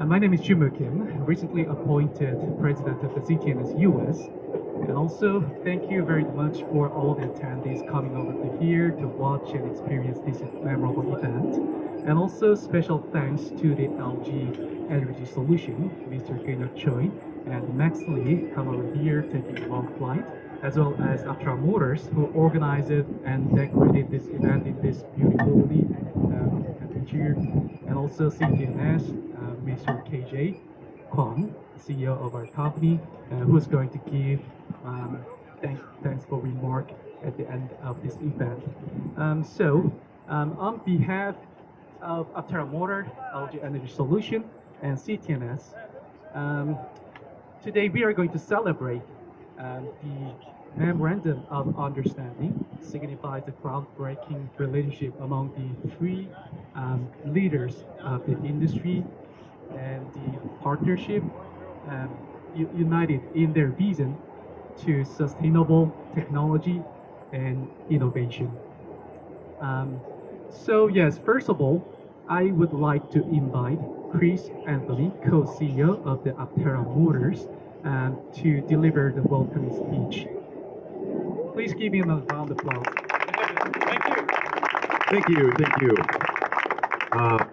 Uh, my name is Jimbo Kim, recently appointed president of the CTNS US. And also, thank you very much for all the attendees coming over to here to watch and experience this memorable event. And also, special thanks to the LG Energy Solution, Mr. Gaynor Choi, and Max Lee come over here taking a long flight, as well as Aptera Motors, who organized and decorated this event in this beautifully um, feature, and also CTNS, uh, Mr. KJ Kwon, CEO of our company, uh, who is going to give um, thank, thanks for remark at the end of this event. Um, so, um, on behalf of Aptera Motor, LG Energy Solution, and CTNS, um, today we are going to celebrate um, the Memorandum of Understanding, signifies the groundbreaking relationship among the three um, leaders of the industry and the partnership um, united in their vision to sustainable technology and innovation. Um, so yes, first of all, I would like to invite Chris Anthony, co-CEO of the Aptera Motors, um, to deliver the welcoming speech. Please give him a round of applause. Thank you. Thank you, thank you. Uh,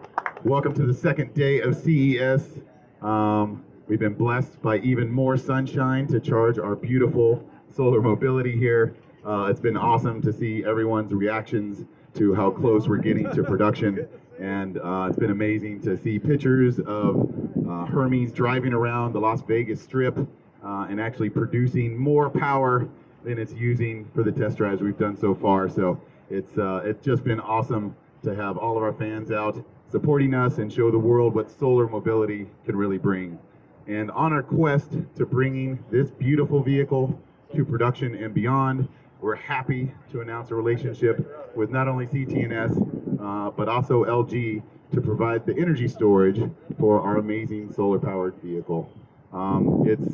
welcome to the second day of CES. Um, we've been blessed by even more sunshine to charge our beautiful solar mobility here. Uh, it's been awesome to see everyone's reactions to how close we're getting to production. And uh, it's been amazing to see pictures of uh, Hermes driving around the Las Vegas Strip uh, and actually producing more power than it's using for the test drives we've done so far. So it's, uh, it's just been awesome to have all of our fans out supporting us and show the world what solar mobility can really bring. And on our quest to bringing this beautiful vehicle to production and beyond, we're happy to announce a relationship with not only CTNS, uh, but also LG to provide the energy storage for our amazing solar powered vehicle. Um, it's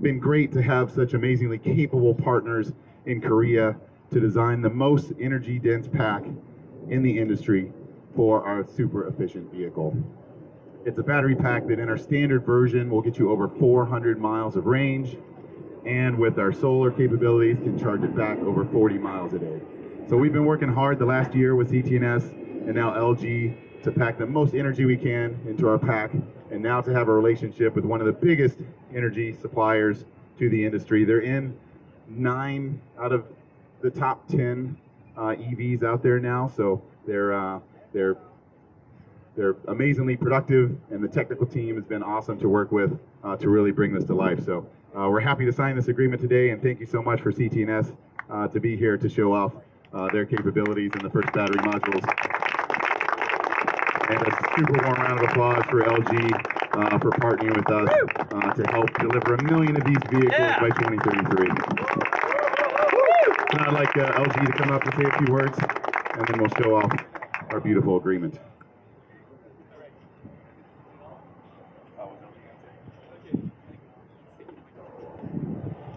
been great to have such amazingly capable partners in Korea to design the most energy dense pack in the industry for our super efficient vehicle. It's a battery pack that in our standard version will get you over 400 miles of range and with our solar capabilities can charge it back over 40 miles a day. So we've been working hard the last year with CTNS and now LG to pack the most energy we can into our pack and now to have a relationship with one of the biggest energy suppliers to the industry. They're in nine out of the top 10 uh, EVs out there now, so they're uh, they're they're amazingly productive, and the technical team has been awesome to work with uh, to really bring this to life. So uh, we're happy to sign this agreement today, and thank you so much for CTNS uh, to be here to show off uh, their capabilities in the first battery modules. And a super warm round of applause for LG uh, for partnering with us uh, to help deliver a million of these vehicles Yeah. by 2033. And I'd like uh, LG to come up and say a few words, and then we'll show off our beautiful agreement.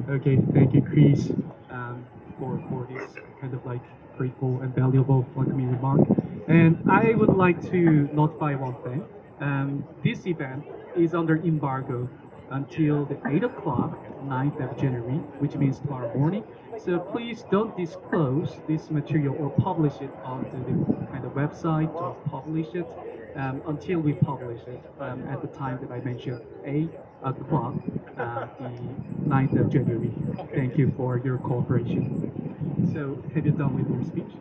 Okay, thank you, Chris, um, for, for this kind of like grateful and valuable welcoming remark. And I would like to notify one thing. Um, this event is under embargo until the 8 o'clock, 9th of January, which means tomorrow morning. So please don't disclose this material or publish it on the kind of website, just publish it um, until we publish it um, at the time that I mentioned, 8 o'clock, uh, the 9th of January. Thank you for your cooperation. So, have you done with your speech?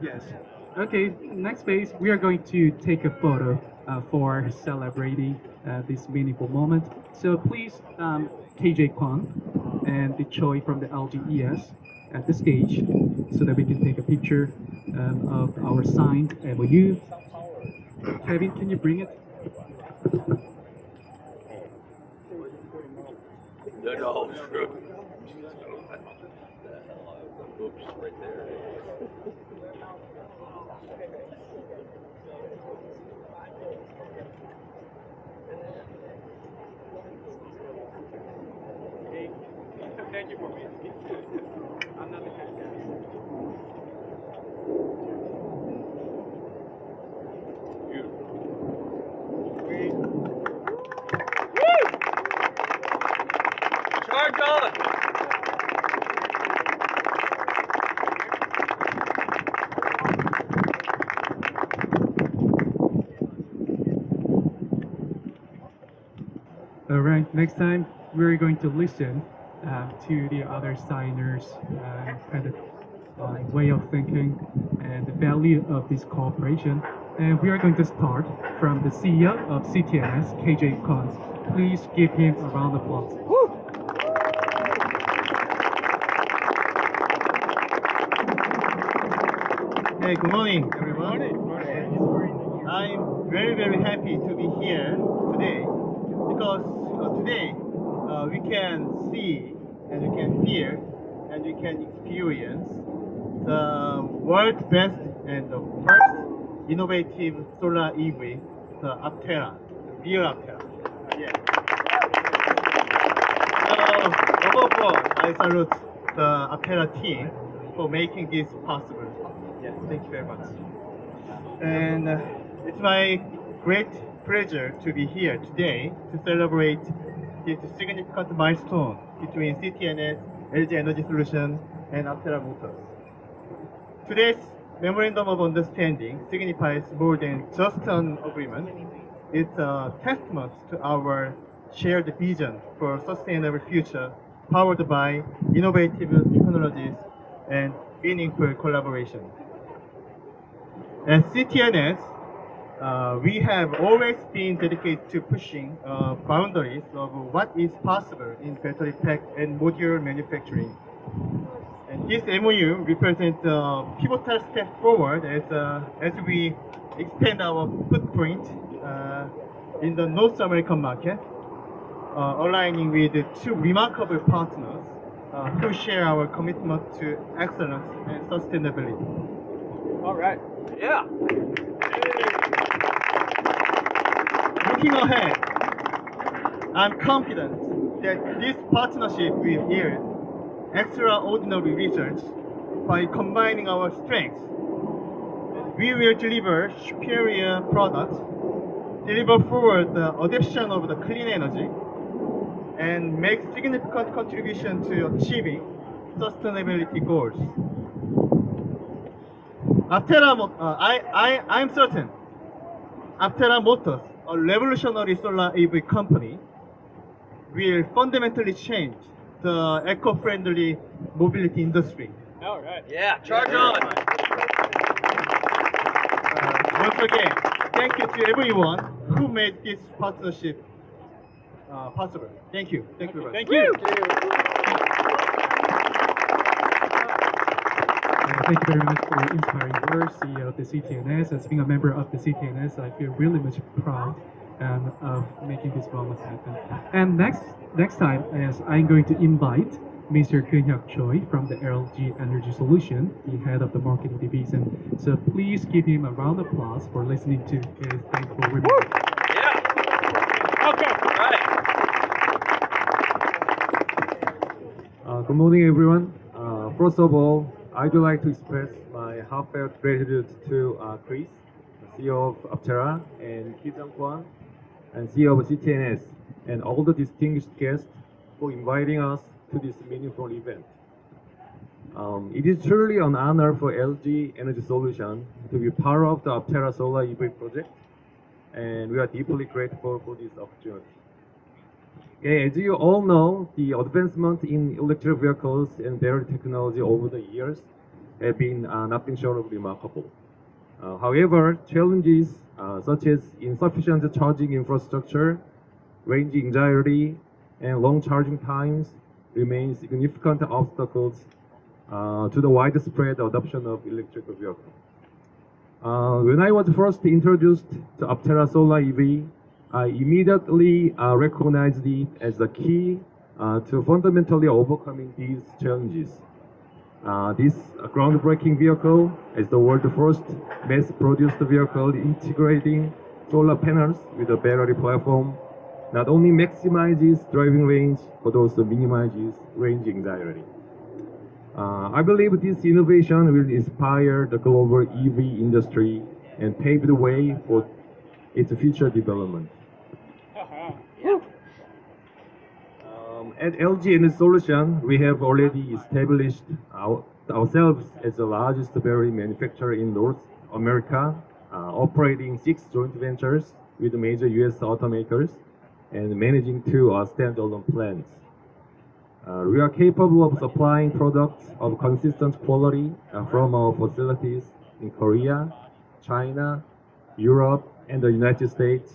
Yes. Okay, next phase, we are going to take a photo uh, for celebrating uh, this meaningful moment. So please, um, KJ Kwon and the Choi from the LGES at the stage so that we can take a picture um, of our signed MOU. Kevin, can you bring it? No, no, screw. Oops, right there. Thank you for being here. I'm not the kind of guy. Beautiful. Charge on! All right. Next time, we're going to listen to the other signers uh, kind of uh, way of thinking and the value of this cooperation. And we are going to start from the CEO of CTNS, KJ Kons. Please give him a round of applause. Hey, good morning, everyone. I'm very, very happy to be here today because uh, today uh, we can see and we can hear and we can experience the world's best and the first innovative solar EV, the Aptera, the real Aptera. Yes. So, above all, I salute the Aptera team for making this possible. Yes, thank you very much. And uh, it's my great pleasure to be here today to celebrate this significant milestone between CTNS, LG Energy Solution, and Aptera Motors. Today's memorandum of understanding signifies more than just an agreement. It's a testament to our shared vision for a sustainable future powered by innovative technologies and meaningful collaboration. At CTNS, uh, we have always been dedicated to pushing uh, boundaries of what is possible in battery pack and module manufacturing. And this MOU represents a pivotal step forward as, uh, as we expand our footprint uh, in the North American market, uh, aligning with two remarkable partners uh, who share our commitment to excellence and sustainability. All right. Yeah. Looking ahead, I'm confident that this partnership will yield extraordinary results by combining our strengths. We will deliver superior products, deliver forward the adoption of the clean energy, and make significant contribution to achieving sustainability goals. Aptera, Mo- uh, I, I, I'm certain Aptera Motors, a revolutionary solar EV company, will fundamentally change the eco-friendly mobility industry. All right. Yeah, charge on! Uh, once again, thank you to everyone who made this partnership uh, possible. Thank you. Thank you very much. Thank you. Uh, thank you very much for your inspiring words, CEO of the CTNS. As being a member of the CTNS, I feel really much proud um, of making this moment happen. And next, next time, as I'm going to invite Mr. Kyun Hyuk Choi from the LG Energy Solution, the head of the marketing division. So please give him a round of applause for listening to his thankful remarks. Yeah. Okay. All right. Uh, good morning, everyone. Uh, first of all, I'd like to express my heartfelt gratitude to uh, Chris, CEO of Aptera, and Ki Jung Kwon, and CEO of CTNS, and all the distinguished guests for inviting us to this meaningful event. Um, it is truly an honor for LG Energy Solution to be part of the Aptera Solar EV project, and we are deeply grateful for this opportunity. Yeah, as you all know, the advancement in electric vehicles and battery technology over the years have been uh, nothing short of remarkable. Uh, however, challenges uh, such as insufficient charging infrastructure, range anxiety, and long charging times remain significant obstacles uh, to the widespread adoption of electric vehicles. Uh, when I was first introduced to Aptera Solar EV, I immediately uh, recognized it as the key uh, to fundamentally overcoming these challenges. Uh, this groundbreaking vehicle is the world's first mass-produced vehicle integrating solar panels with a battery platform. Not only maximizes driving range, but also minimizes range anxiety. Uh, I believe this innovation will inspire the global EV industry and pave the way for its future development. Um, at LG Energy Solution, we have already established our, ourselves as the largest battery manufacturer in North America, uh, operating six joint ventures with major US automakers and managing two uh, standalone plants. Uh, we are capable of supplying products of consistent quality uh, from our facilities in Korea, China, Europe, and the United States,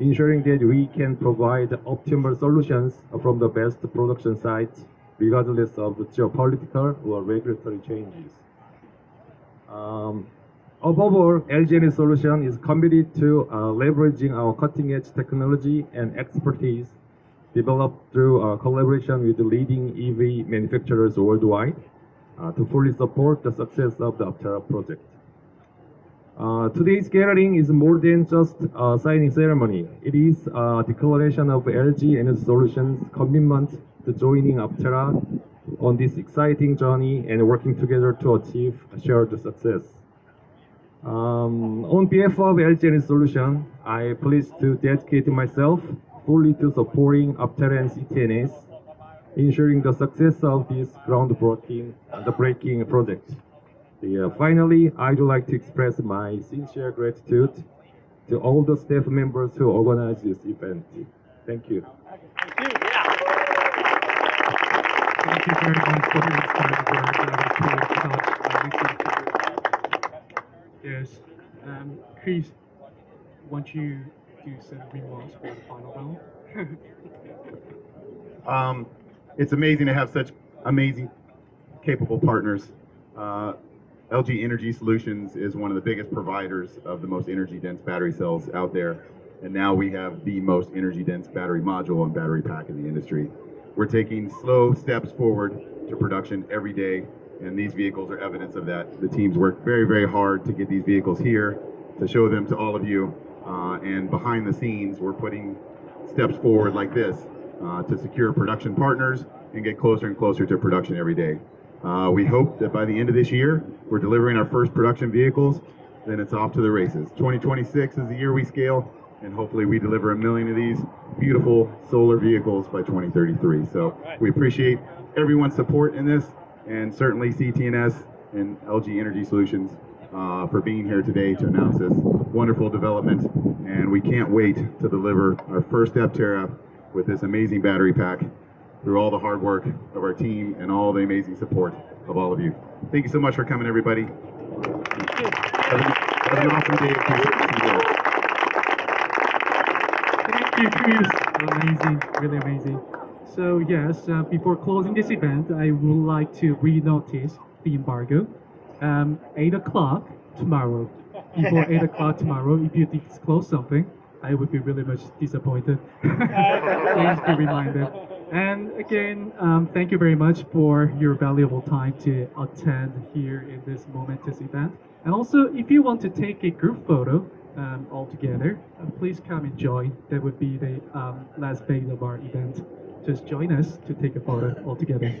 ensuring that we can provide optimal solutions from the best production sites, regardless of geopolitical or regulatory changes. Um, above all, LG Energy Solution is committed to uh, leveraging our cutting-edge technology and expertise developed through uh, collaboration with leading EV manufacturers worldwide uh, to fully support the success of the Aptera project. Uh, today's gathering is more than just a signing ceremony. It is a declaration of LG Energy Solutions' commitment to joining Aptera on this exciting journey and working together to achieve shared success. Um, on behalf of LG Energy Solutions, I am pleased to dedicate myself fully to supporting Aptera and CTNS, ensuring the success of this groundbreaking the breaking project. Yeah, finally, I would like to express my sincere gratitude to all the staff members who organized this event. Thank you. Thank you very much for this kind words. I was truly touched by listening to you. Yes. Um, Chris, want you to some remarks for the final round? Um, it's amazing to have such amazing, capable partners. Uh, LG Energy Solutions is one of the biggest providers of the most energy dense battery cells out there. And now we have the most energy dense battery module and battery pack in the industry. We're taking slow steps forward to production every day, and these vehicles are evidence of that. The teams work very, very hard to get these vehicles here, to show them to all of you. Uh, and behind the scenes, we're putting steps forward like this uh, to secure production partners and get closer and closer to production every day. Uh, we hope that by the end of this year, we're delivering our first production vehicles, then it's off to the races. 2026 is the year we scale, and hopefully we deliver a million of these beautiful solar vehicles by 2033. So we appreciate everyone's support in this, and certainly CTNS and LG Energy Solutions uh, for being here today to announce this wonderful development. And we can't wait to deliver our first Aptera with this amazing battery pack through all the hard work of our team and all the amazing support of all of you. Thank you so much for coming, everybody. Have, an, have an awesome day. Thank you, Chris. Amazing, really amazing. So yes, uh, before closing this event, I would like to re-notice the embargo. Um, 8 o'clock tomorrow. Before 8 o'clock tomorrow, if you disclose something, I would be really much disappointed. Please be reminded. And again, um, thank you very much for your valuable time to attend here in this momentous event. And also, if you want to take a group photo um, all together, uh, please come and join. That would be the um, last phase of our event. Just join us to take a photo all together.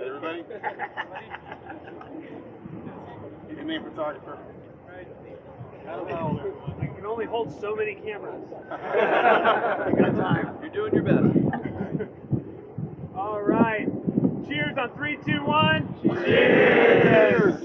Everybody? He's the main photographer. I don't know. You can only hold so many cameras. You got time. You're doing your best. All right. Cheers on three, two, one. Cheers. Good